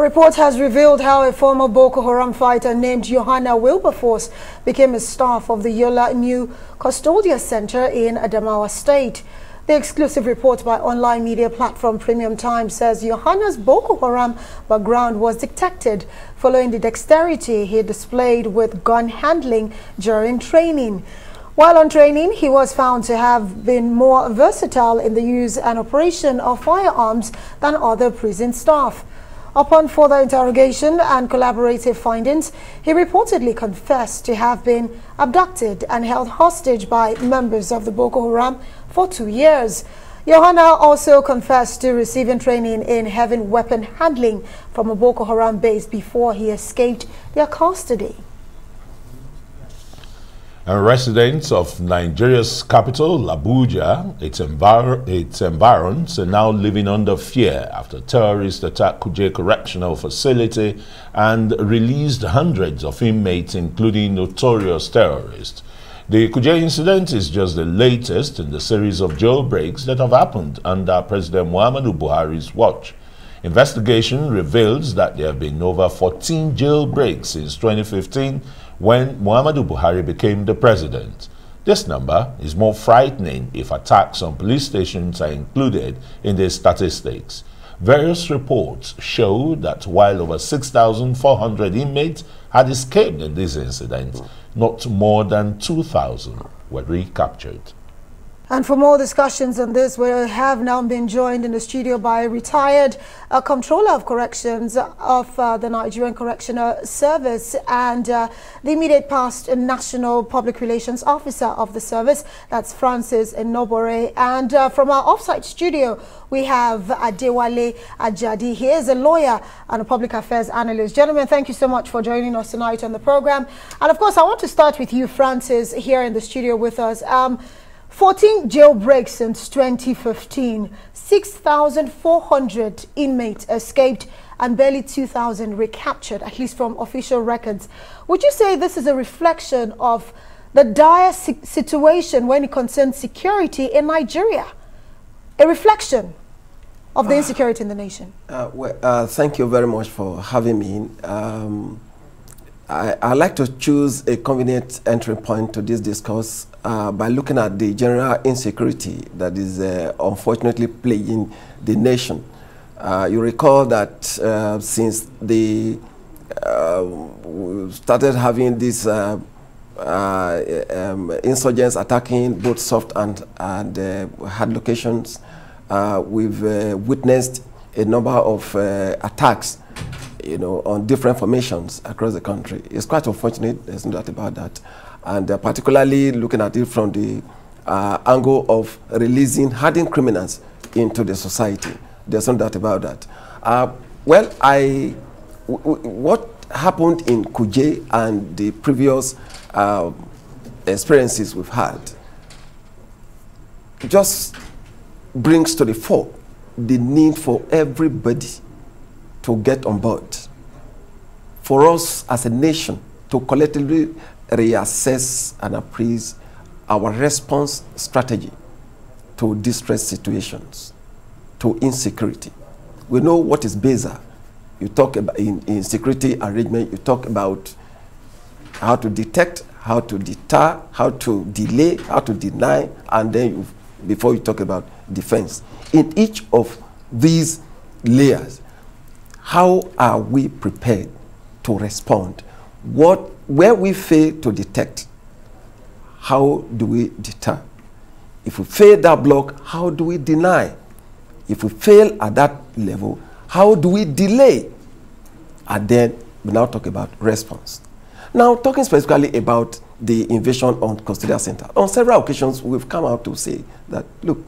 A report has revealed how a former Boko Haram fighter named Johanna Wilberforce became a staff of the Yola New Custodial Center in Adamawa State. The exclusive report by online media platform Premium Times says Johanna's Boko Haram background was detected following the dexterity he displayed with gun handling during training. While on training, he was found to have been more versatile in the use and operation of firearms than other prison staff. Upon further interrogation and collaborative findings, he reportedly confessed to have been abducted and held hostage by members of the Boko Haram for two years. Johanna also confessed to receiving training in heavy weapon handling from a Boko Haram base before he escaped their custody. And residents of Nigeria's capital, Abuja, its, envir its environs are now living under fear after terrorists attacked Kuje Correctional Facility and released hundreds of inmates, including notorious terrorists. The Kuje incident is just the latest in the series of jailbreaks that have happened under President Muhammadu Buhari's watch. Investigation reveals that there have been over 14 jailbreaks since 2015 when Muhammadu Buhari became the president. This number is more frightening if attacks on police stations are included in the statistics. Various reports show that while over 6,400 inmates had escaped in this incident, not more than 2,000 were recaptured. And for more discussions on this, we have now been joined in the studio by a retired uh, Comptroller of Corrections of uh, the Nigerian Correctional Service and uh, the immediate past National Public Relations Officer of the service, that's Francis Enobore. And uh, from our offsite studio, we have Adewale Ajadi. He is a lawyer and a public affairs analyst. Gentlemen, thank you so much for joining us tonight on the program. And of course, I want to start with you, Francis, here in the studio with us. Um, 14 jailbreaks since 2015, 6,400 inmates escaped and barely 2,000 recaptured, at least from official records. Would you say this is a reflection of the dire situation when it concerns security in Nigeria? A reflection of the insecurity in the nation? Uh, well, uh, thank you very much for having me. Um, I, I like to choose a convenient entry point to this discourse uh, by looking at the general insecurity that is uh, unfortunately plaguing the nation. Uh, you recall that uh, since they uh, started having these um, insurgents attacking both soft and, and hard locations, we've witnessed a number of attacks you know, on different formations across the country. It's quite unfortunate, there's no doubt about that. And uh, particularly looking at it from the uh, angle of releasing hardened criminals into the society. There's no doubt about that. Uh, well, I, what happened in Kuje and the previous experiences we've had just brings to the fore the need for everybody to get on board. For us as a nation to collectively reassess and appraise our response strategy to distress situations, to insecurity. We know what is BASA. You talk about in, in security arrangement, you talk about how to detect, how to deter, how to delay, how to deny, and then you, before you talk about defense. In each of these layers, how are we prepared to respond? What, where we fail to detect, how do we deter? If we fail that block, how do we deny? If we fail at that level, how do we delay? And then we now talk about response. Now, talking specifically about the invasion on custodial center. On several occasions, we've come out to say that, look,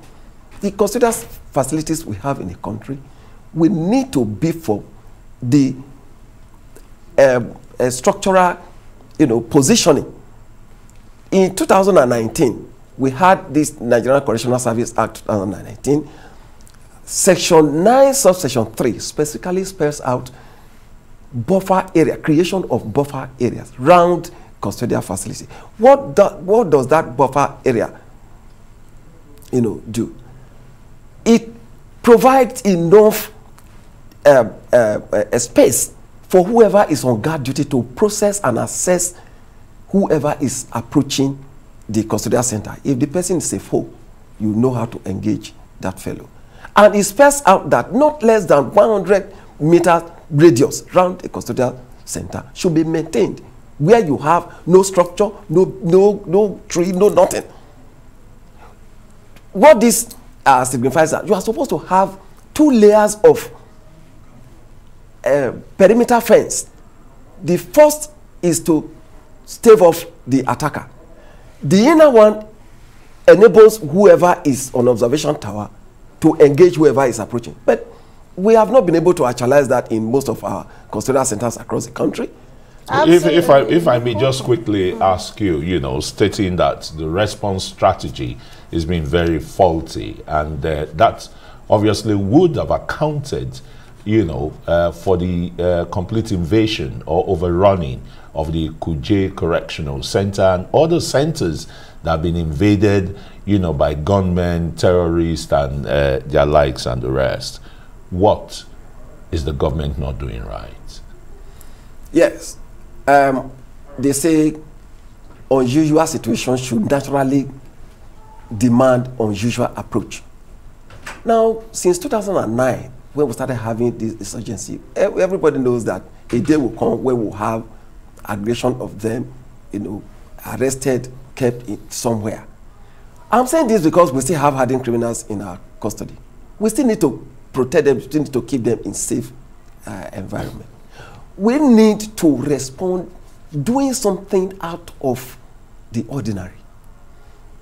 the custodial facilities we have in the country we need to be for the uh, uh, structural you know, positioning. In 2019, we had this Nigerian Correctional Service Act 2019. Section 9, subsection 3 specifically spells out buffer area, creation of buffer areas round custodial facility. What, do, what does that buffer area you know, do? It provides enough uh, uh, a space for whoever is on guard duty to process and assess whoever is approaching the custodial center. If the person is a foe, you know how to engage that fellow. And it spells out that not less than 100 meter radius around a custodial center should be maintained where you have no structure, no, no, no tree, no nothing. What this uh, signifies that you are supposed to have two layers of uh, perimeter fence. The first is to stave off the attacker. The inner one enables whoever is on observation tower to engage whoever is approaching. But we have not been able to actualize that in most of our custodial centers across the country. If, if, I, if I may just quickly ask you, you know, stating that the response strategy is being very faulty and uh, that obviously would have accounted, you know, uh, for the uh, complete invasion or overrunning of the Kuje Correctional Center and other centers that have been invaded, you know, by gunmen, terrorists, and uh, their likes and the rest. What is the government not doing right? Yes. Um, they say unusual situations should naturally demand unusual approach. Now, since 2009, when we started having this insurgency, everybody knows that a day will come where we'll have aggression of them, you know, arrested, kept somewhere. I'm saying this because we still have hardened criminals in our custody. We still need to protect them, we still need to keep them in safe uh, environment. We need to respond doing something out of the ordinary.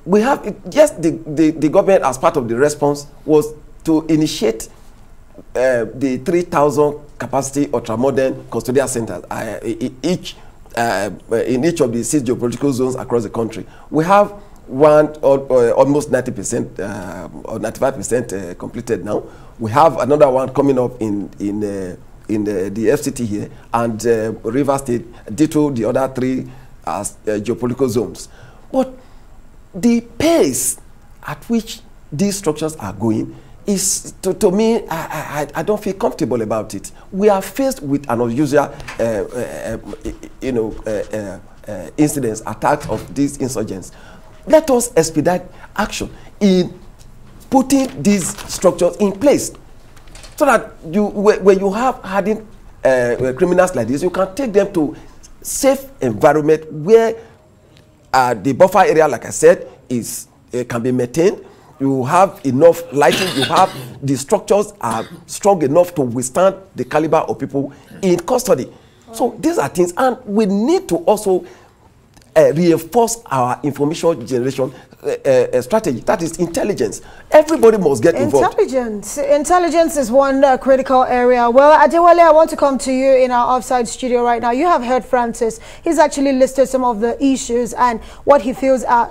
We have, yes, the, the, the government as part of the response was to initiate uh, the 3,000 capacity ultra-modern custodial centers, uh, each uh, in each of the six geopolitical zones across the country. We have one uh, almost 90 percent uh, or 95 percent uh, completed now. We have another one coming up in in in the, the FCT here and uh, River State, ditto the other three uh, geopolitical zones. But the pace at which these structures are going is to, to me I, I, I don't feel comfortable about it. We are faced with an unusual uh, uh, you know uh, uh, uh, incidents attacks of these insurgents. Let us expedite action in putting these structures in place so that you when you have hardened uh, criminals like this you can take them to safe environment where uh, the buffer area like i said is uh, can be maintained you have enough lighting, you have the structures are strong enough to withstand the caliber of people in custody. So these are things, and we need to also uh, reinforce our information generation uh, uh, strategy. That is intelligence. Everybody must get involved. Intelligence. Intelligence is one uh, critical area. Well, Adewale, I want to come to you in our offside studio right now. You have heard Francis. He's actually listed some of the issues and what he feels are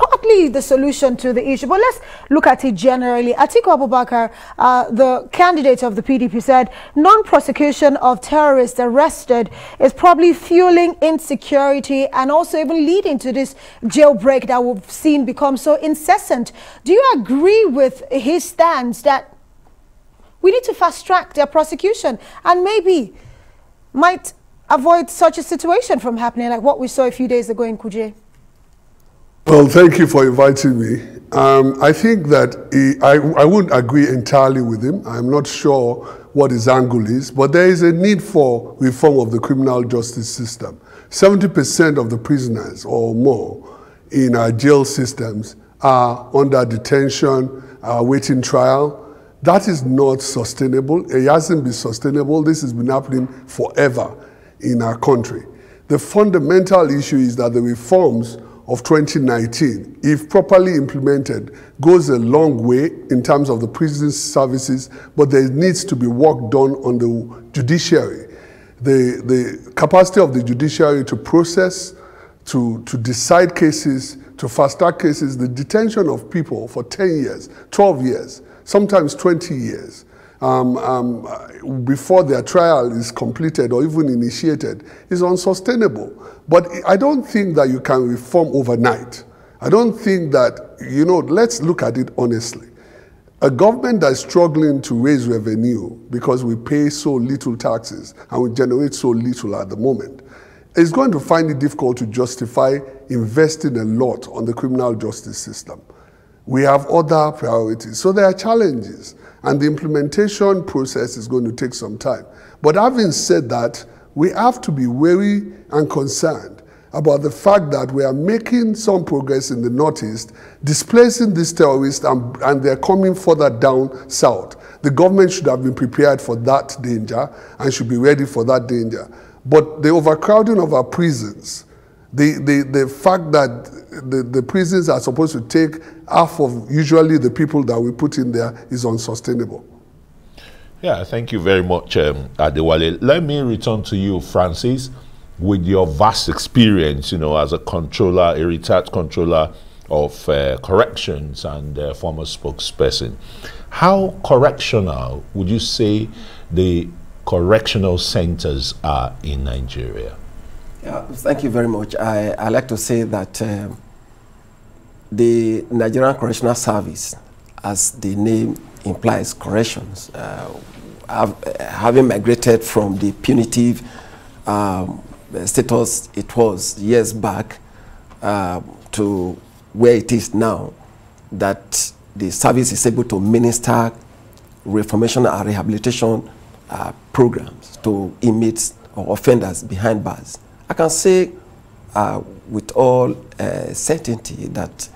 partly the solution to the issue. But let's look at it generally. Atiku Abubakar, uh, the candidate of the PDP, said non-prosecution of terrorists arrested is probably fueling insecurity and also even leading to this jailbreak that we've seen become so incessant. Do you agree with his stance that we need to fast track their prosecution and maybe might avoid such a situation from happening like what we saw a few days ago in Kuje? Well, thank you for inviting me. Um, I think that he, I, I wouldn't agree entirely with him. I'm not sure what his angle is, but there is a need for reform of the criminal justice system. 70% of the prisoners or more in our jail systems are under detention, are awaiting trial. That is not sustainable. It hasn't been sustainable. This has been happening forever in our country. The fundamental issue is that the reforms of 2019, if properly implemented, goes a long way in terms of the prison services, but there needs to be work done on the judiciary. The, the capacity of the judiciary to process, to, to decide cases, to fast track cases, the detention of people for 10 years, 12 years, sometimes 20 years, um, um, before their trial is completed or even initiated is unsustainable. But I don't think that you can reform overnight. I don't think that, you know, let's look at it honestly. A government that is struggling to raise revenue because we pay so little taxes and we generate so little at the moment is going to find it difficult to justify investing a lot on the criminal justice system. We have other priorities. So there are challenges, and the implementation process is going to take some time. But having said that, we have to be wary and concerned about the fact that we are making some progress in the Northeast, displacing these terrorists, and, and they're coming further down south. The government should have been prepared for that danger and should be ready for that danger. But the overcrowding of our prisons, the, the, the fact that the, the prisons are supposed to take half of usually the people that we put in there is unsustainable. Yeah, thank you very much, um, Adewale. Let me return to you, Francis, with your vast experience, you know, as a controller, a retired controller of uh, corrections and uh, former spokesperson. How correctional would you say the correctional centers are in Nigeria? Yeah, thank you very much. I, I like to say that um, the Nigerian Correctional Service, as the name implies, corrections, uh, have, uh, having migrated from the punitive um, status it was years back uh, to where it is now, that the service is able to minister reformation and rehabilitation uh, programs to inmates or offenders behind bars. I can say uh, with all uh, certainty that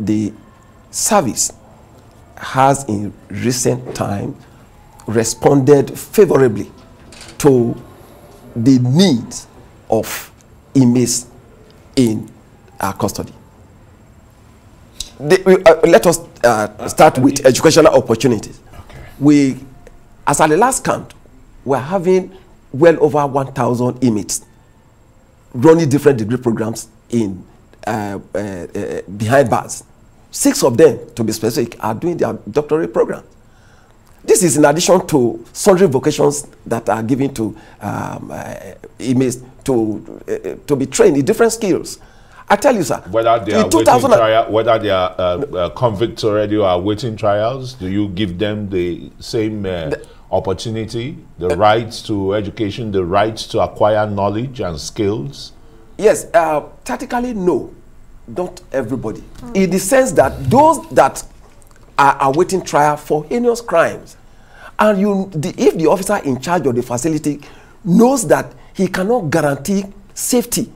the service has in recent time responded favorably to the needs of inmates in our custody. Uh, let us uh, start with educational opportunities. Okay. We, as at the last count, we're having well over 1,000 inmates running different degree programs in uh, uh, uh, behind bars. Six of them, to be specific, are doing their doctorate program. This is in addition to sundry vocations that are given to um, uh, inmates to, uh, to be trained in different skills. I tell you, sir. Whether they are waiting trial, whether they are uh, uh, convicts already or are waiting trials, do you give them the same uh, the, opportunity, the uh, right to education, the right to acquire knowledge and skills? Yes, uh, tactically, no. Not everybody. Mm. In the sense that those that are awaiting trial for heinous crimes, and you, the, if the officer in charge of the facility knows that he cannot guarantee safety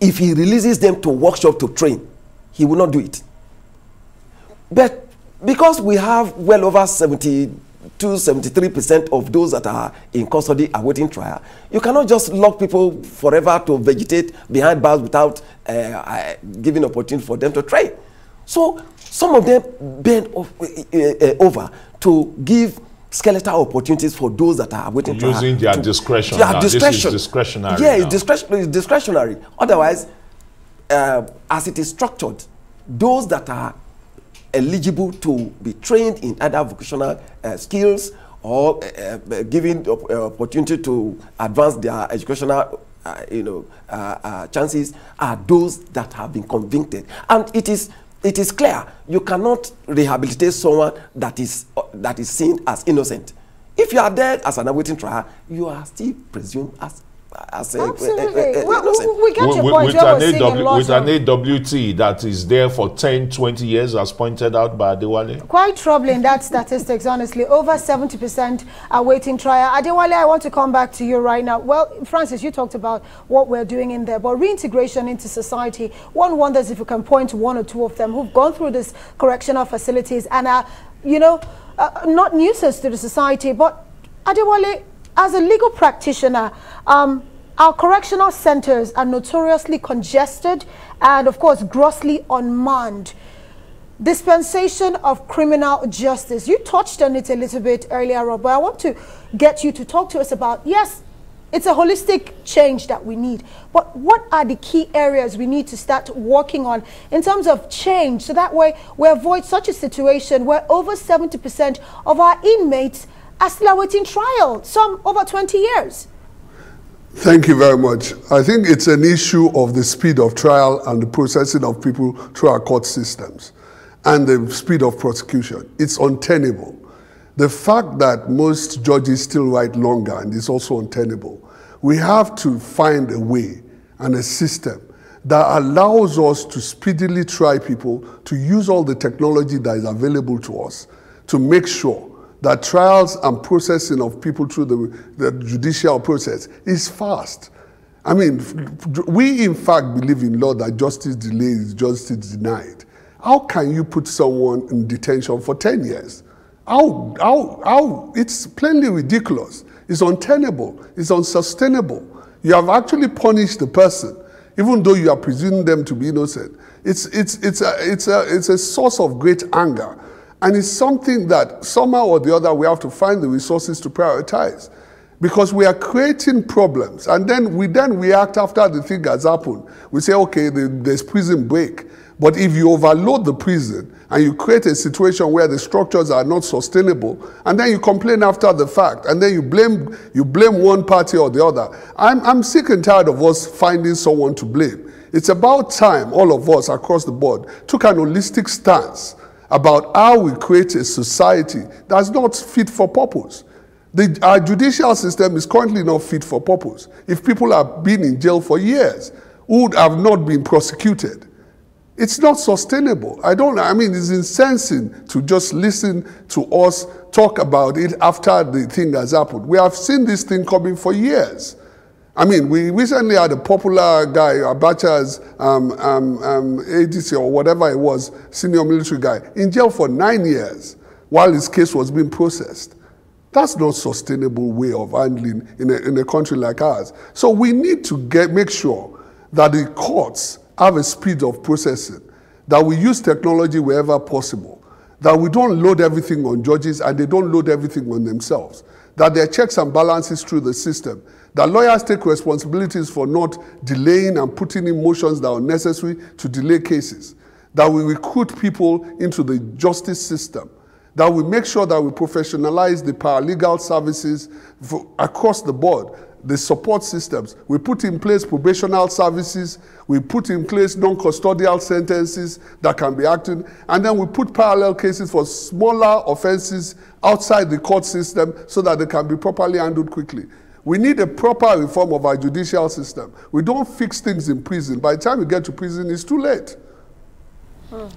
if he releases them to workshop to train, he will not do it. But because we have well over 70 to 73% of those that are in custody awaiting trial. You cannot just lock people forever to vegetate behind bars without uh, uh, giving opportunity for them to try. So some of them bend off, uh, uh, over to give skeletal opportunities for those that are waiting trial. Using their to, discretion. Their discretion. This is discretionary. Yeah, it's, discretion, it's discretionary. Otherwise, uh, as it is structured, those that are eligible to be trained in other vocational uh, skills or uh, uh, given the uh, opportunity to advance their educational uh, you know, uh, chances are those that have been convicted. And it is, it is clear you cannot rehabilitate someone that is, that is seen as innocent. If you are there as an awaiting trial, you are still presumed as as a, Absolutely. A, a, a, well, we get your with, point. With, an AW, with an AWT that is there for 10, 20 years, as pointed out by Adewale. Quite troubling, that statistics, honestly. Over 70% are waiting trial. Adewale, I want to come back to you right now. Well, Francis, you talked about what we're doing in there, but reintegration into society, one wonders if you can point to one or two of them who've gone through these correctional facilities and are, you know, uh, not nuisance to the society, but Adewale, as a legal practitioner, um, our correctional centers are notoriously congested and, of course, grossly unmanned. Dispensation of criminal justice. You touched on it a little bit earlier on, but I want to get you to talk to us about, yes, it's a holistic change that we need. But what are the key areas we need to start working on in terms of change so that way we avoid such a situation where over 70% of our inmates are still awaiting trial, some over 20 years. Thank you very much. I think it's an issue of the speed of trial and the processing of people through our court systems. and the speed of prosecution. It's untenable. The fact that most judges still write longer and it's also untenable. We have to find a way and a system that allows us to speedily try people to use all the technology that is available to us to make sure that trials and processing of people through the, the judicial process is fast. I mean, we in fact believe in law that justice delayed is justice denied. How can you put someone in detention for 10 years? How, how, how, it's plainly ridiculous. It's untenable. It's unsustainable. You have actually punished the person, even though you are presuming them to be innocent. It's, it's, it's, a, it's, a, it's a source of great anger. And it's something that somehow or the other we have to find the resources to prioritize. Because we are creating problems. And then we then react after the thing has happened. We say, okay, there's prison break. But if you overload the prison and you create a situation where the structures are not sustainable, and then you complain after the fact, and then you blame you blame one party or the other, I'm, I'm sick and tired of us finding someone to blame. It's about time all of us across the board took an holistic stance about how we create a society that's not fit for purpose. The, our judicial system is currently not fit for purpose. If people have been in jail for years who would have not been prosecuted, it's not sustainable. I don't, I mean, it's incensing to just listen to us talk about it after the thing has happened. We have seen this thing coming for years. I mean, we recently had a popular guy, Abacha's um, um, um, ADC or whatever it was, senior military guy, in jail for nine years while his case was being processed. That's not sustainable way of handling in a, in a country like ours. So we need to get, make sure that the courts have a speed of processing, that we use technology wherever possible, that we don't load everything on judges and they don't load everything on themselves, that there are checks and balances through the system, that lawyers take responsibilities for not delaying and putting in motions that are necessary to delay cases, that we recruit people into the justice system, that we make sure that we professionalize the paralegal services for, across the board, the support systems. We put in place probational services. We put in place non-custodial sentences that can be acted. And then we put parallel cases for smaller offenses outside the court system so that they can be properly handled quickly. We need a proper reform of our judicial system. We don't fix things in prison. By the time you get to prison, it's too late.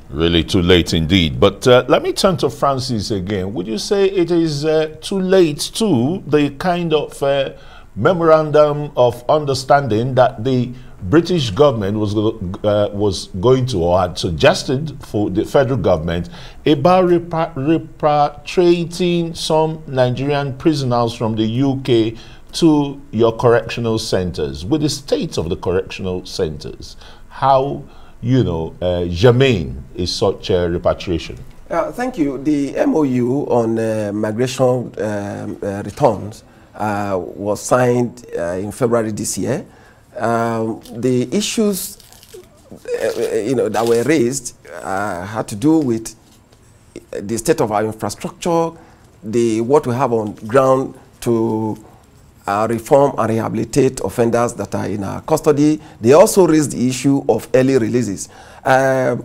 Really too late indeed. But uh, let me turn to Francis again. Would you say it is uh, too late to the kind of uh, memorandum of understanding that the British government was uh, was going to or had suggested for the federal government about repatriating some Nigerian prisoners from the UK to your correctional centers. With the state of the correctional centers, how you know uh, germane is such a repatriation? Uh, thank you. The MOU on uh, migration um, uh, returns uh, was signed uh, in February this year. Um, the issues uh, you know, that were raised had to do with the state of our infrastructure, the, what we have on ground to uh, reform and rehabilitate offenders that are in our custody. They also raised the issue of early releases. Um,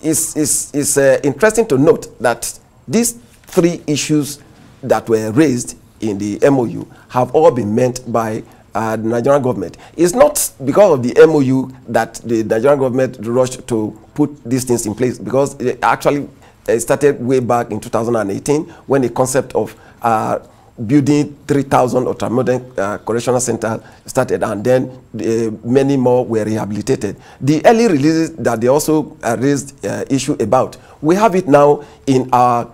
it's it's, it's uh, interesting to note that these three issues that were raised in the MOU have all been meant by uh, the Nigerian government. It's not because of the MOU that the Nigerian government rushed to put these things in place because it actually uh, started way back in 2018 when the concept of uh, building 3,000 ultramodern uh, correctional centers started and then uh, many more were rehabilitated. The early releases that they also uh, raised uh, issue about, we have it now in our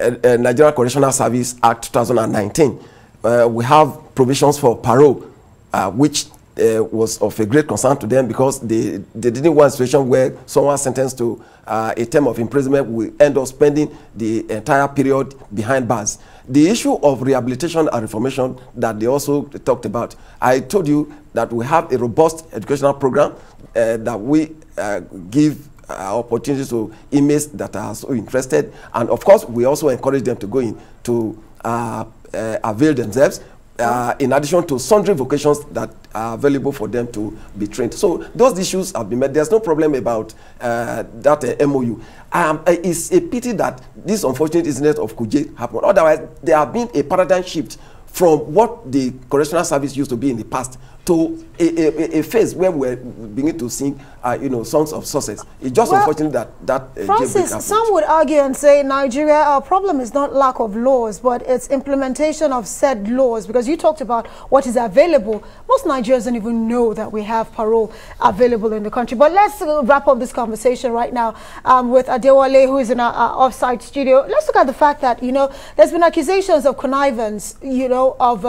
uh, Nigeria Correctional Service Act 2019. Uh, we have provisions for parole, uh, which uh, was of a great concern to them because they, they didn't want a situation where someone sentenced to uh, a term of imprisonment will end up spending the entire period behind bars. The issue of rehabilitation and reformation that they also talked about, I told you that we have a robust educational program uh, that we uh, give uh, opportunities to inmates that are so interested. And of course, we also encourage them to go in to uh, avail themselves. Uh, in addition to sundry vocations that are available for them to be trained. So those issues have been met. There's no problem about uh, that uh, MOU. Um, uh, it's a pity that this unfortunate incident of Kuje happened. Otherwise, there have been a paradigm shift from what the correctional service used to be in the past to a, a, a phase where we're beginning to sing, uh, you know, songs of success. It's just well, unfortunate that that uh, Francis, some would argue and say Nigeria, our problem is not lack of laws, but it's implementation of said laws. Because you talked about what is available. Most Nigerians don't even know that we have parole available in the country. But let's uh, wrap up this conversation right now um, with Adewale, who is in our, our offsite studio. Let's look at the fact that, you know, there's been accusations of connivance, you know, of...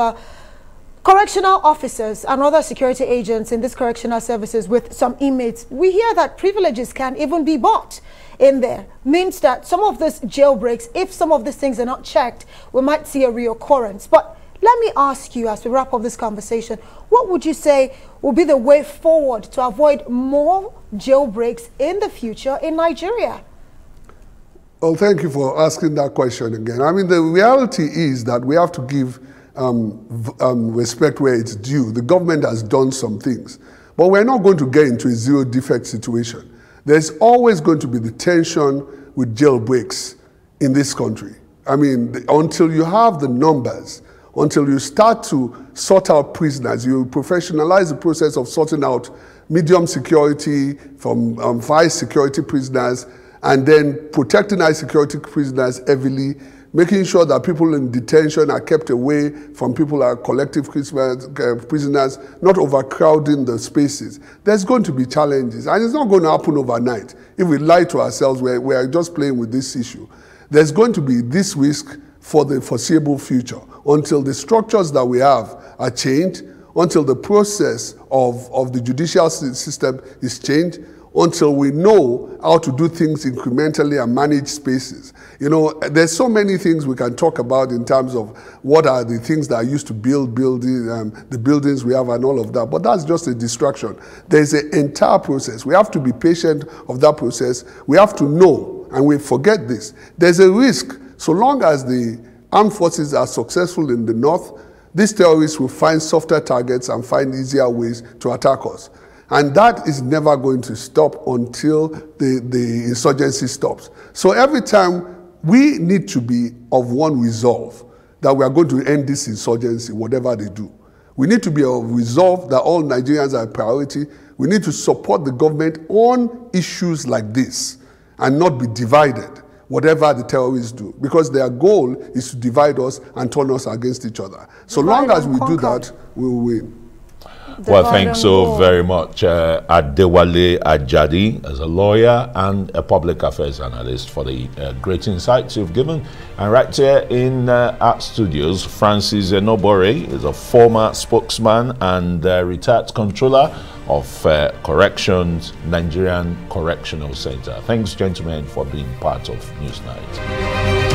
Correctional officers and other security agents in these correctional services with some inmates, we hear that privileges can even be bought in there. Means that some of these jailbreaks, if some of these things are not checked, we might see a reoccurrence. But let me ask you as we wrap up this conversation, what would you say will be the way forward to avoid more jailbreaks in the future in Nigeria? Well, thank you for asking that question again. I mean, the reality is that we have to give um, um, respect where it's due. The government has done some things. But we're not going to get into a zero defect situation. There's always going to be the tension with jailbreaks in this country. I mean, until you have the numbers, until you start to sort out prisoners, you professionalize the process of sorting out medium security from um, vice security prisoners, and then protecting high security prisoners heavily, making sure that people in detention are kept away from people who are collective uh, prisoners, not overcrowding the spaces. There's going to be challenges, and it's not going to happen overnight. If we lie to ourselves, we're, we're just playing with this issue. There's going to be this risk for the foreseeable future until the structures that we have are changed, until the process of, of the judicial system is changed, until we know how to do things incrementally and manage spaces. You know, there's so many things we can talk about in terms of what are the things that are used to build building, um, the buildings we have and all of that, but that's just a distraction. There's an entire process. We have to be patient of that process. We have to know, and we forget this, there's a risk so long as the armed forces are successful in the north, these terrorists will find softer targets and find easier ways to attack us. And that is never going to stop until the, the insurgency stops. So every time we need to be of one resolve that we are going to end this insurgency, whatever they do. We need to be of resolve that all Nigerians are a priority. We need to support the government on issues like this and not be divided, whatever the terrorists do, because their goal is to divide us and turn us against each other. So divide long as we conquer. do that, we will win well, thanks so very much, uh, Adewale Ajadi, as a lawyer and a public affairs analyst, for the uh, great insights you've given. And right here in uh, our studios, Francis Enobore is a former spokesman and uh, retired controller of uh, Corrections Nigerian Correctional Center. Thanks, gentlemen, for being part of Newsnight.